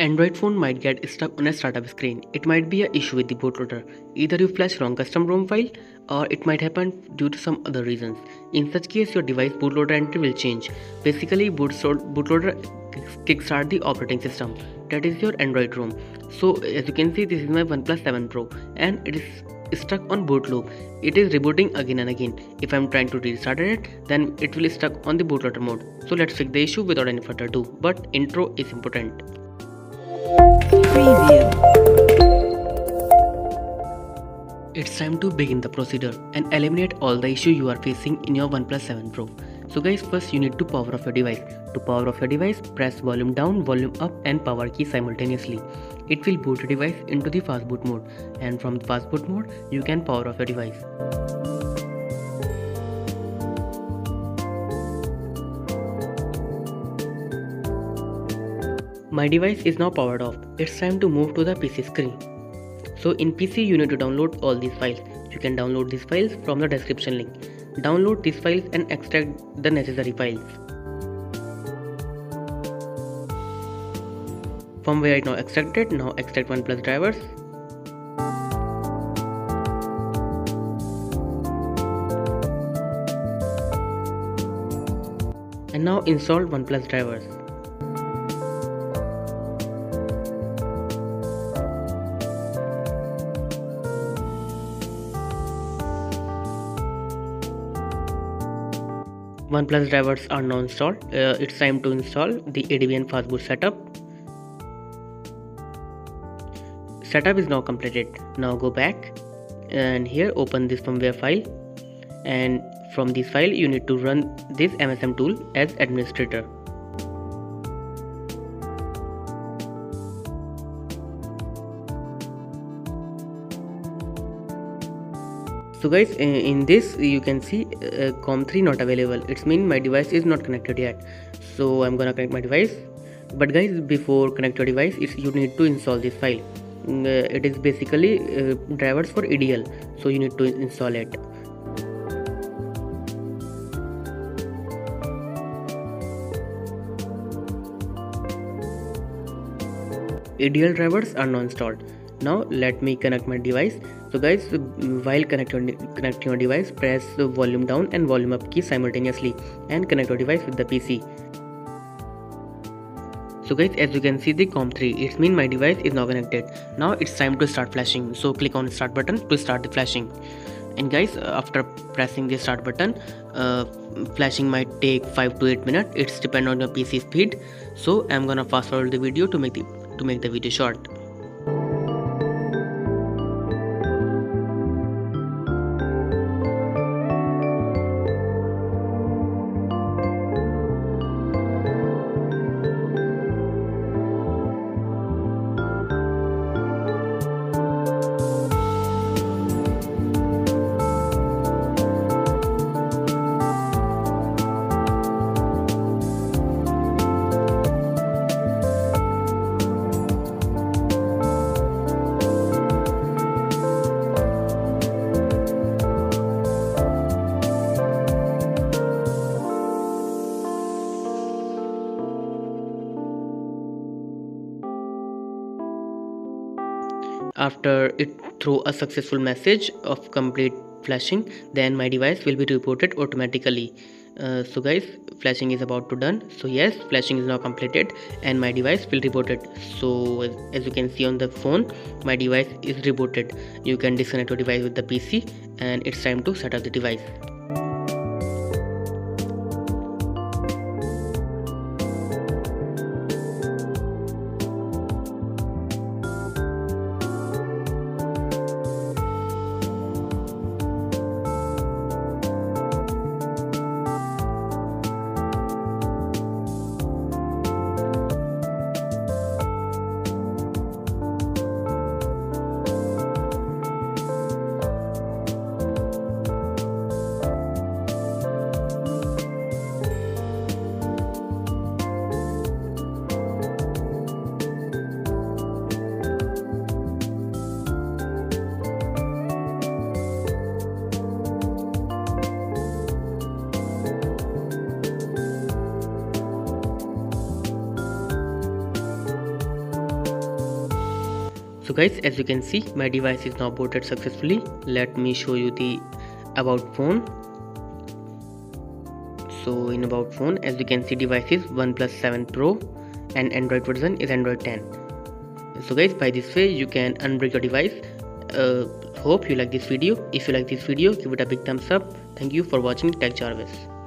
Android phone might get stuck on a startup screen. It might be an issue with the bootloader. Either you flash wrong custom ROM file or it might happen due to some other reasons. In such case, your device bootloader entry will change. Basically, bootloader kickstart the operating system. That is your Android ROM. So as you can see, this is my OnePlus 7 Pro and it is stuck on boot loop. It is rebooting again and again. If I'm trying to restart it, then it will stuck on the bootloader mode. So let's fix the issue without any further ado. But intro is important. Preview. It's time to begin the procedure and eliminate all the issue you are facing in your OnePlus 7 Pro. So guys, first you need to power off your device. To power off your device, press volume down, volume up and power key simultaneously. It will boot your device into the fast boot mode and from the fast boot mode, you can power off your device. My device is now powered off. It's time to move to the PC screen. So in PC you need to download all these files. You can download these files from the description link. Download these files and extract the necessary files. From where it now extracted, now extract OnePlus drivers. And now install OnePlus drivers. OnePlus drivers are now installed. Uh, it's time to install the ADB and Fastboot setup. Setup is now completed. Now go back and here open this firmware file and from this file you need to run this MSM tool as administrator. So guys in this you can see uh, com3 not available. It's mean my device is not connected yet. So i'm gonna connect my device. But guys before connect your device you need to install this file. Mm, uh, it is basically uh, drivers for edl so you need to install it. Edl drivers are not installed now let me connect my device. So guys while connecting connecting your device press the volume down and volume up key simultaneously and connect your device with the pc so guys as you can see the com3 it's mean my device is now connected. Now it's time to start flashing. So click on start button to start the flashing. And guys after pressing the start button uh, flashing might take 5 to 8 minutes. It's depend on your pc speed. So i'm gonna fast forward the video to make the to make the video short after it throw a successful message of complete flashing then my device will be rebooted automatically. Uh, so guys flashing is about to done. So yes flashing is now completed and my device will report it. So as you can see on the phone my device is rebooted you can disconnect your device with the pc and it's time to set up the device so guys as you can see my device is now booted successfully. Let me show you the about phone. So in about phone as you can see device is oneplus 7 pro and android version is android 10 so guys by this way you can unbrick your device. Uh, hope you like this video. If you like this video give it a big thumbs up. Thank you for watching Tech Jarves